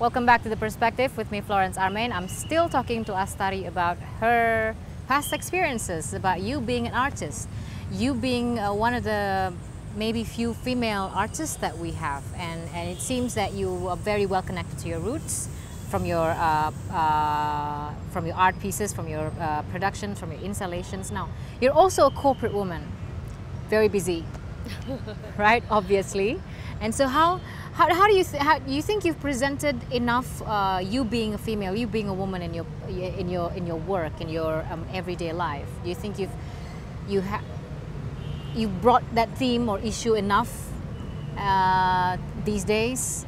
Welcome back to The Perspective with me, Florence Armein. I'm still talking to Astari about her past experiences, about you being an artist, you being uh, one of the maybe few female artists that we have. And, and it seems that you are very well connected to your roots from your, uh, uh, from your art pieces, from your uh, productions, from your installations. Now, you're also a corporate woman, very busy, right? Obviously. And so how, how, how do you th- how, you think you've presented enough uh, you being a female, you being a woman in your in your in your work in your um, everyday life? Do you think you've you have you brought that theme or issue enough uh, these days?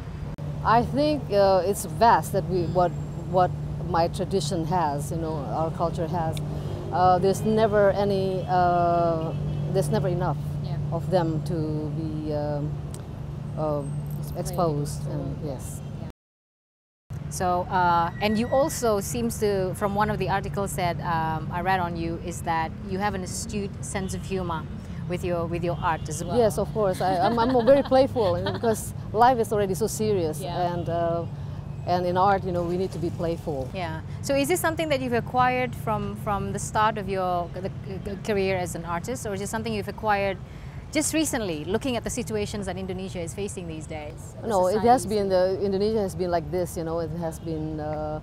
I think uh, it's vast that we what what my tradition has, you know, our culture has. Uh, there's never any, uh, there's never enough Yeah. of them to be um, uh, exposed. And, yes. So, uh, and you also seems to, from one of the articles that um, I read on you, is that you have an astute sense of humor with your with your art as well. Yes, of course. I, I'm, I'm very playful because life is already so serious, Yeah. and uh, and in art, you know, we need to be playful. Yeah. So, is this something that you've acquired from from the start of your career as an artist, or is it something you've acquired just recently, looking at the situations that Indonesia is facing these days? No, it has been the Indonesia has been like this. You know, it has been uh,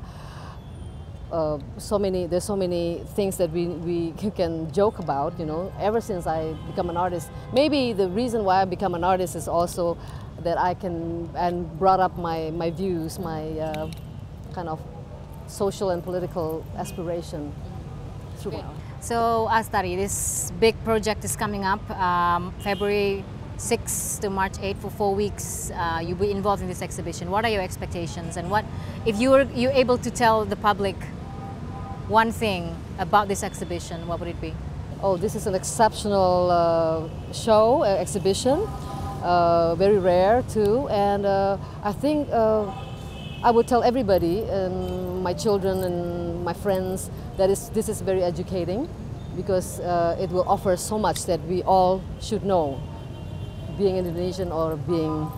uh, so many. There's so many things that we we can joke about. You know, ever since I become an artist, maybe the reason why I become an artist is also that I can and brought up my my views, my uh, kind of social and political aspiration through my art. So, Astari, this big project is coming up um, February 6 to March 8 for four weeks. Uh, you'll be involved in this exhibition. What are your expectations, and what if you were you able to tell the public one thing about this exhibition? What would it be? Oh, this is an exceptional uh, show, uh, exhibition, uh, very rare too. And uh, I think uh, I would tell everybody, and my children and my friends, that is, this is very educating because uh, it will offer so much that we all should know, being Indonesian or being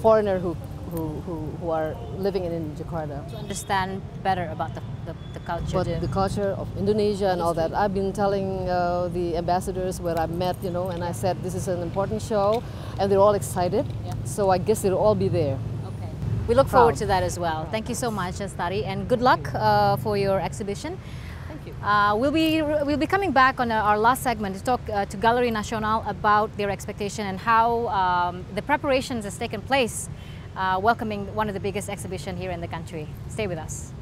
foreigner who, who, who, who are living in Jakarta. To understand better about the, the, the culture. But the- the culture of Indonesia and all that. I've been telling uh, the ambassadors where I met, you know, and I said this is an important show, and they're all excited. Yeah. So I guess they'll all be there. We look forward to that as well. Thank you so much, Astari, and good luck uh, for your exhibition. Thank you. Uh, we'll be we'll be coming back on our last segment to talk uh, to Galeri Nasional about their expectation and how um, the preparations has taken place, uh, welcoming one of the biggest exhibition here in the country. Stay with us.